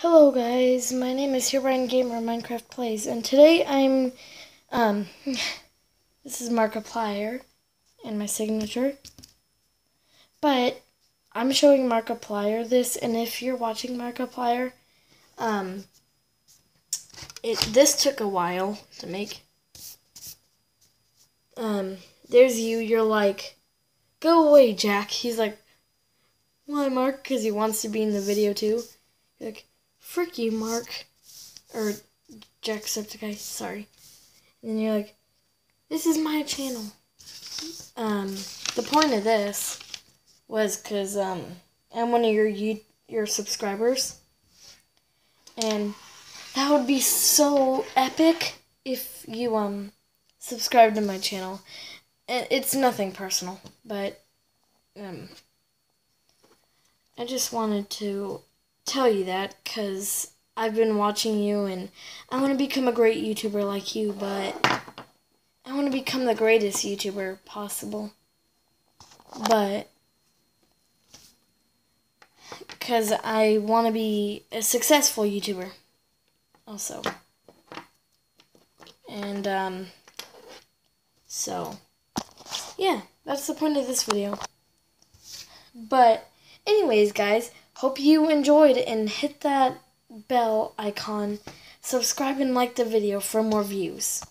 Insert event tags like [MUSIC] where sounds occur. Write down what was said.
Hello guys, my name is Herobrine Gamer Minecraft Plays, and today I'm, um, [LAUGHS] this is Markiplier, and my signature, but I'm showing Markiplier this, and if you're watching Markiplier, um, it, this took a while to make, um, there's you, you're like, go away, Jack, he's like, why, Mark, because he wants to be in the video too, like, frick you, Mark. Or Jacksepticeye, sorry. And you're like, this is my channel. Um, the point of this was because um, I'm one of your you, your subscribers. And that would be so epic if you um subscribe to my channel. And it's nothing personal, but um, I just wanted to tell you that because I've been watching you and I want to become a great YouTuber like you, but I want to become the greatest YouTuber possible. But because I want to be a successful YouTuber also. And, um, so, yeah, that's the point of this video. But, anyways, guys, Hope you enjoyed and hit that bell icon. Subscribe and like the video for more views.